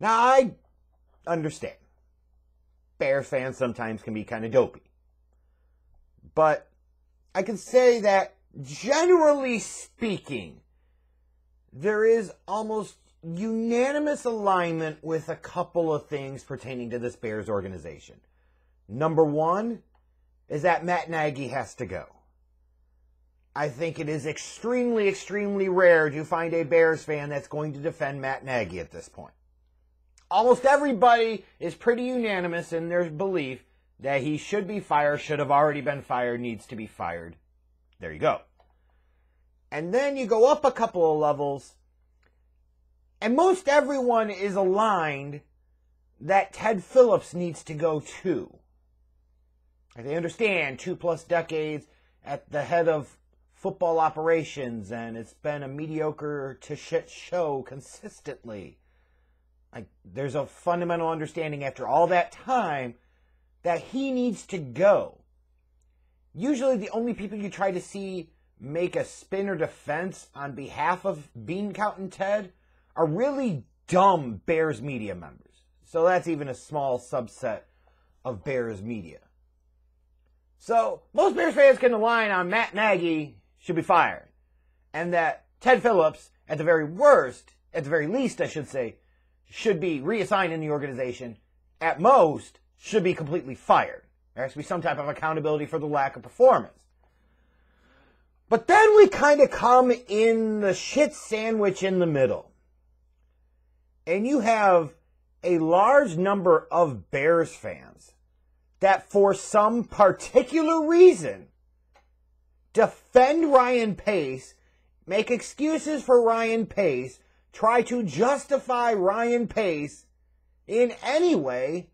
Now, I understand. Bears fans sometimes can be kind of dopey. But I can say that generally speaking, there is almost unanimous alignment with a couple of things pertaining to this Bears organization. Number one is that Matt Nagy has to go. I think it is extremely, extremely rare to find a Bears fan that's going to defend Matt Nagy at this point. Almost everybody is pretty unanimous in their belief that he should be fired, should have already been fired, needs to be fired. There you go. And then you go up a couple of levels, and most everyone is aligned that Ted Phillips needs to go too. They understand two plus decades at the head of football operations, and it's been a mediocre to shit show consistently. Like, there's a fundamental understanding after all that time that he needs to go. Usually, the only people you try to see make a spin or defense on behalf of Bean Count and Ted are really dumb Bears media members. So that's even a small subset of Bears media. So most Bears fans can align on Matt Nagy should be fired, and that Ted Phillips, at the very worst, at the very least, I should say, should be reassigned in the organization. At most, should be completely fired. There has to be some type of accountability for the lack of performance. But then we kind of come in the shit sandwich in the middle. And you have a large number of Bears fans that, for some particular reason, defend Ryan Pace, make excuses for Ryan Pace, try to justify Ryan Pace in any way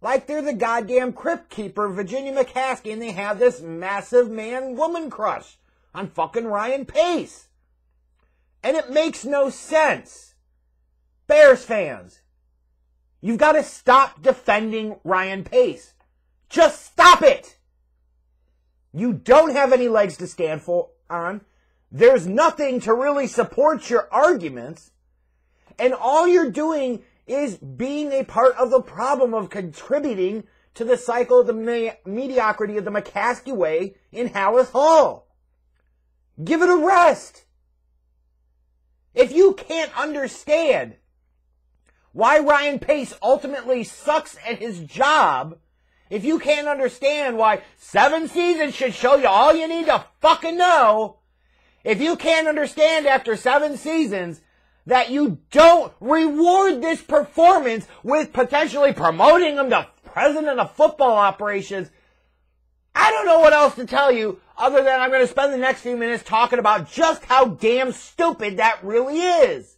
like they're the goddamn crypt keeper, Virginia McCaskey, and they have this massive man woman crush on fucking Ryan Pace. And it makes no sense. Bears fans, you've got to stop defending Ryan Pace. Just stop it. You don't have any legs to stand for on. There's nothing to really support your arguments. And all you're doing is being a part of the problem of contributing to the cycle of the me- mediocrity of the McCaskey way in Halas Hall. Give it a rest. If you can't understand why Ryan Pace ultimately sucks at his job, if you can't understand why seven seasons should show you all you need to fucking know, if you can't understand after seven seasons that you don't reward this performance with potentially promoting him to president of football operations, I don't know what else to tell you other than I'm going to spend the next few minutes talking about just how damn stupid that really is.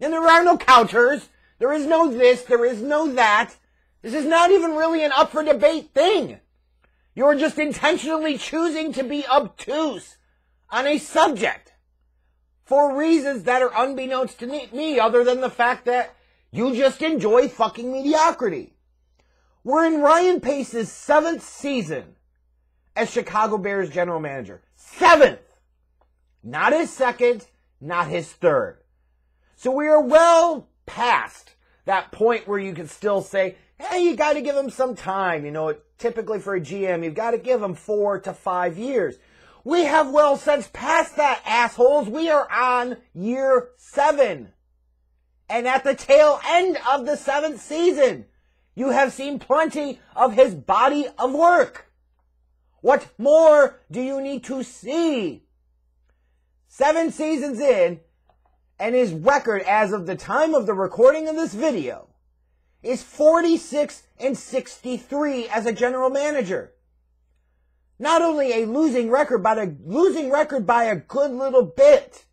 And there are no counters. There is no this. There is no that. This is not even really an up for debate thing. You're just intentionally choosing to be obtuse on a subject for reasons that are unbeknownst to me other than the fact that you just enjoy fucking mediocrity. We're in Ryan Pace's seventh season as Chicago Bears general manager. Seventh! Not his second, not his third. So we are well past that point where you can still say, hey, you got to give him some time. You know, typically for a GM, you've got to give him four to five years. We have well since passed that, assholes. We are on year seven. And at the tail end of the seventh season, you have seen plenty of his body of work. What more do you need to see? Seven seasons in, and his record as of the time of the recording of this video is 46 and 63 as a general manager. Not only a losing record, but a losing record by a good little bit.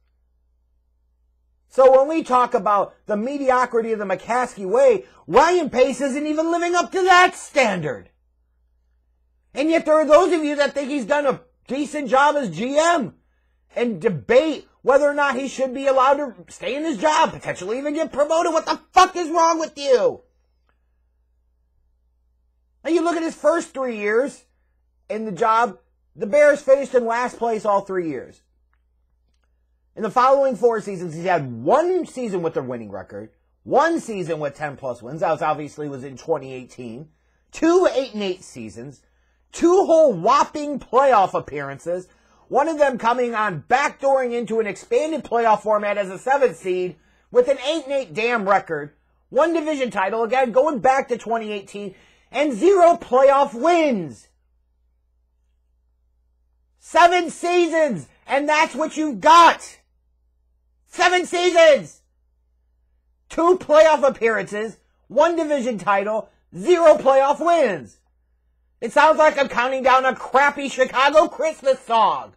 So when we talk about the mediocrity of the McCaskey way, Ryan Pace isn't even living up to that standard. And yet there are those of you that think he's done a decent job as GM and debate whether or not he should be allowed to stay in his job, potentially even get promoted. What the fuck is wrong with you? Now you look at his first three years in the job, the Bears finished in last place all three years. In the following four seasons, he's had one season with a winning record, one season with 10 plus wins. That was obviously was in 2018. Two 8 and 8 seasons. Two whole whopping playoff appearances. One of them coming on backdooring into an expanded playoff format as a seventh seed with an 8 and 8 damn record. One division title, again, going back to 2018, and zero playoff wins. Seven seasons, and that's what you've got. Seven seasons! Two playoff appearances, one division title, zero playoff wins. It sounds like I'm counting down a crappy Chicago Christmas song.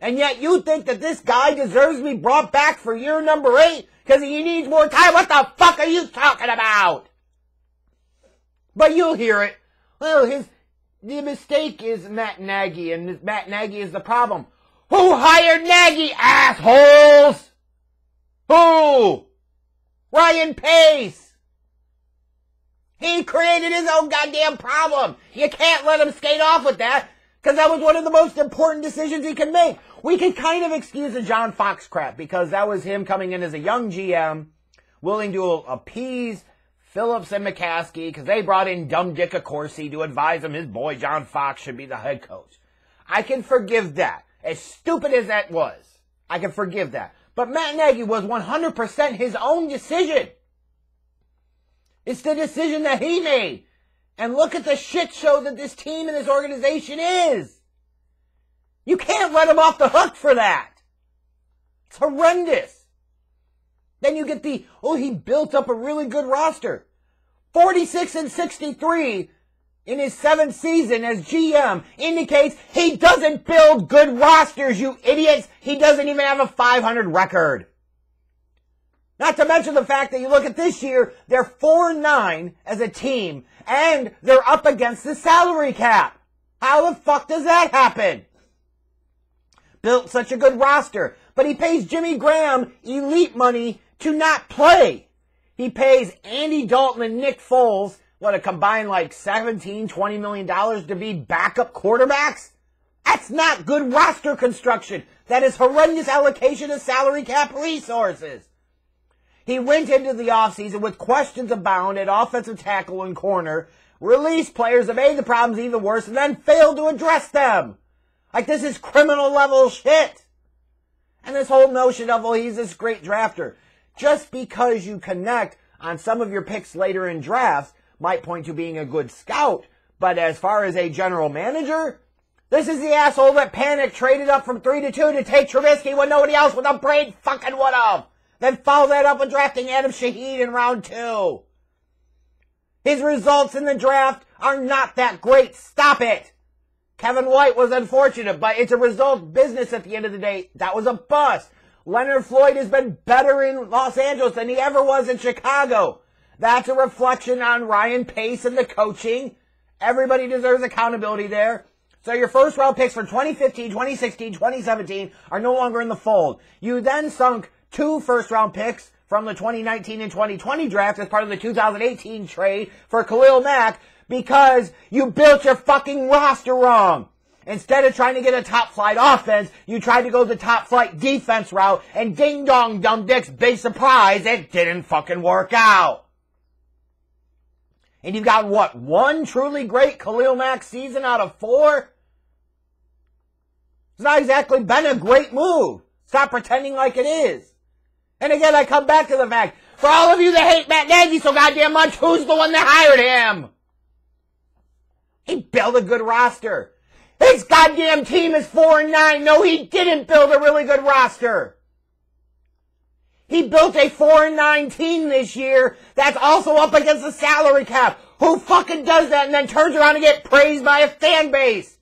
And yet you think that this guy deserves to be brought back for year number eight because he needs more time? What the fuck are you talking about? But you'll hear it. Well, his the mistake is Matt Nagy, and Matt Nagy is the problem. Who hired Nagy, assholes? Who? Ryan Pace. He created his own goddamn problem. You can't let him skate off with that because that was one of the most important decisions he could make. We can kind of excuse the John Fox crap because that was him coming in as a young GM, willing to appease Phillips and McCaskey because they brought in dumb Dick Accorsi to advise him his boy John Fox should be the head coach. I can forgive that. As stupid as that was, I can forgive that. But Matt Nagy was 100% his own decision. It's the decision that he made. And look at the shit show that this team and this organization is. You can't let him off the hook for that. It's horrendous. Then you get the, oh, he built up a really good roster. 46 and 63 in his seventh season as GM indicates he doesn't build good rosters, you idiots. He doesn't even have a 500 record. Not to mention the fact that you look at this year, they're 4-9 as a team, and they're up against the salary cap. How the fuck does that happen? Built such a good roster, but he pays Jimmy Graham elite money to not play. He pays Andy Dalton and Nick Foles, what, a combined like 17, 20 million dollars to be backup quarterbacks? That's not good roster construction. That is horrendous allocation of salary cap resources. He went into the offseason with questions abound at offensive tackle and corner, released players that made the problems even worse, and then failed to address them. Like this is criminal level shit. And this whole notion of, well, he's this great drafter. Just because you connect on some of your picks later in drafts might point to being a good scout. But as far as a general manager, this is the asshole that panicked, traded up from three to two to take Trubisky when nobody else with a brain fucking would have. Then follow that up with drafting Adam Shaheen in round two. His results in the draft are not that great. Stop it. Kevin White was unfortunate, but it's a result business at the end of the day. That was a bust. Leonard Floyd has been better in Los Angeles than he ever was in Chicago. That's a reflection on Ryan Pace and the coaching. Everybody deserves accountability there. So your first round picks for 2015, 2016, 2017 are no longer in the fold. You then sunk two first round picks from the 2019 and 2020 draft as part of the 2018 trade for Khalil Mack because you built your fucking roster wrong. Instead of trying to get a top flight offense, you tried to go the top flight defense route and ding dong dumb dicks, big surprise, it didn't fucking work out. And you've got what, one truly great Khalil Mack season out of four? It's not exactly been a great move. Stop pretending like it is. And again, I come back to the fact, for all of you that hate Matt Nagy so goddamn much, who's the one that hired him? He built a good roster. His goddamn team is 4 and 9. No, he didn't build a really good roster. He built a 4 and 9 team this year that's also up against the salary cap. Who fucking does that and then turns around and get praised by a fan base?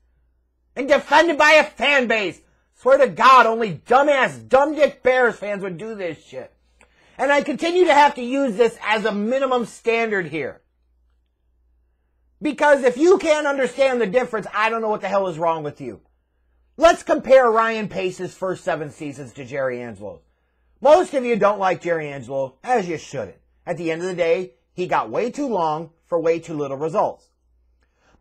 And defended by a fan base? Swear to God, only dumbass, dumb dick Bears fans would do this shit. And I continue to have to use this as a minimum standard here. Because if you can't understand the difference, I don't know what the hell is wrong with you. Let's compare Ryan Pace's first seven seasons to Jerry Angelo's. Most of you don't like Jerry Angelo, as you shouldn't. At the end of the day, he got way too long for way too little results.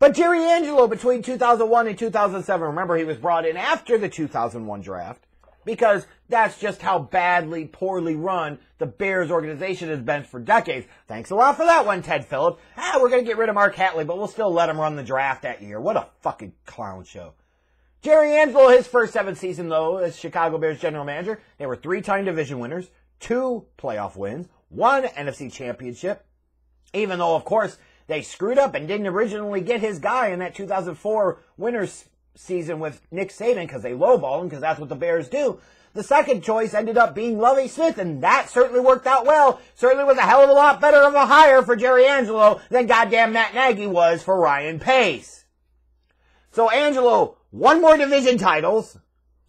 But Jerry Angelo between 2001 and 2007, remember he was brought in after the 2001 draft, because that's just how badly, poorly run the Bears organization has been for decades. Thanks a lot for that one, Ted Phillips. Ah, we're going to get rid of Mark Hatley, but we'll still let him run the draft that year. What a fucking clown show. Jerry Angelo, his first seven season though, as Chicago Bears general manager, they were three-time division winners, two playoff wins, one NFC championship, even though, of course, they screwed up and didn't originally get his guy in that 2004 winners season with Nick Saban because they lowball him because that's what the Bears do. The second choice ended up being Lovie Smith, and that certainly worked out well. Certainly was a hell of a lot better of a hire for Jerry Angelo than goddamn Matt Nagy was for Ryan Pace. So Angelo, one more division titles,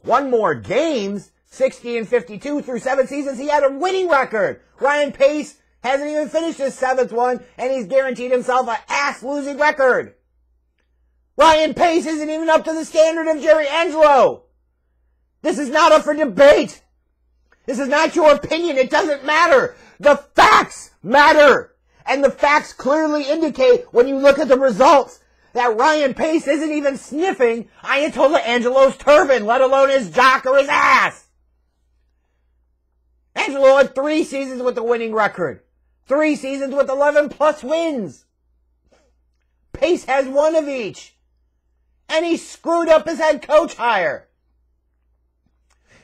one more games, 60 and 52 through seven seasons. He had a winning record. Ryan Pace hasn't even finished his seventh one, and he's guaranteed himself an ass losing record. Ryan Pace isn't even up to the standard of Jerry Angelo. This is not up for debate. This is not your opinion. It doesn't matter. The facts matter. And the facts clearly indicate when you look at the results that Ryan Pace isn't even sniffing Ayatollah Angelo's turban, let alone his jock or his ass. Angelo had three seasons with a winning record. Three seasons with 11 plus wins. Pace has one of each. And he screwed up his head coach hire.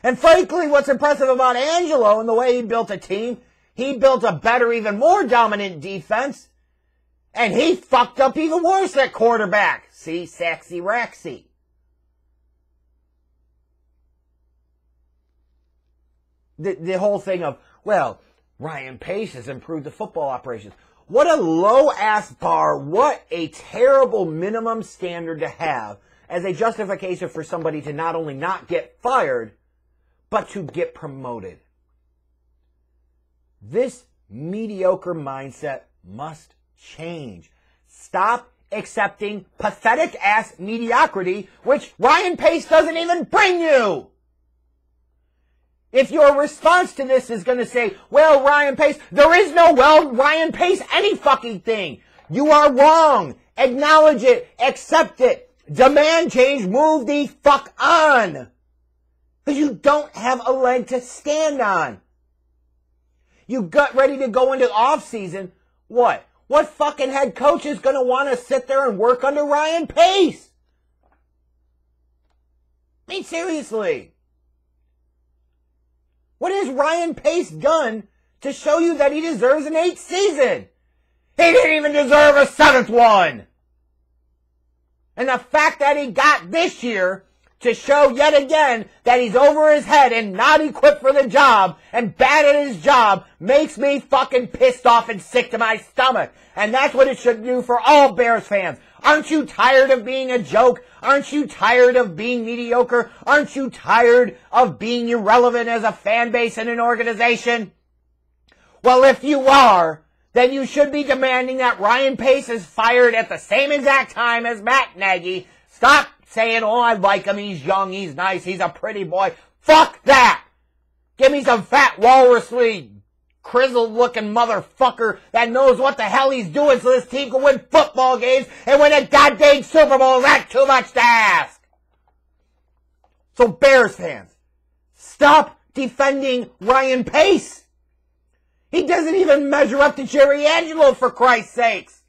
And frankly, what's impressive about Angelo and the way he built a team, he built a better, even more dominant defense. And he fucked up even worse at quarterback. See, sexy Rexy. The, the whole thing of, well, Ryan Pace has improved the football operations. What a low ass bar. What a terrible minimum standard to have as a justification for somebody to not only not get fired, but to get promoted. This mediocre mindset must change. Stop accepting pathetic ass mediocrity, which Ryan Pace doesn't even bring you. If your response to this is going to say, well, Ryan Pace, there is no well, Ryan Pace, any fucking thing. You are wrong. Acknowledge it. Accept it. Demand change. Move the fuck on. Because you don't have a leg to stand on. You got ready to go into off season. What? What fucking head coach is going to want to sit there and work under Ryan Pace? I mean, seriously. What has Ryan Pace done to show you that he deserves an eighth season? He didn't even deserve a seventh one. And the fact that he got this year to show yet again that he's over his head and not equipped for the job and bad at his job makes me fucking pissed off and sick to my stomach. And that's what it should do for all Bears fans. Aren't you tired of being a joke? Aren't you tired of being mediocre? Aren't you tired of being irrelevant as a fan base and an organization? Well, if you are, then you should be demanding that Ryan Pace is fired at the same exact time as Matt Nagy. Stop saying, oh, I like him, he's young, he's nice, he's a pretty boy. Fuck that! Give me some fat walrusly, grizzled looking motherfucker that knows what the hell he's doing so this team can win football games and win a goddamn Super Bowl. Is that too much to ask? So Bears fans, stop defending Ryan Pace. He doesn't even measure up to Jerry Angelo for Christ's sakes.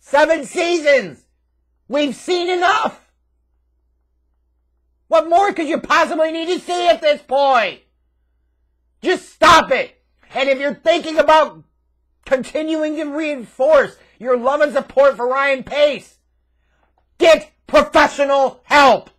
Seven seasons. We've seen enough. What more could you possibly need to see at this point? Just stop it. And if you're thinking about continuing to reinforce your love and support for Ryan Pace, get professional help.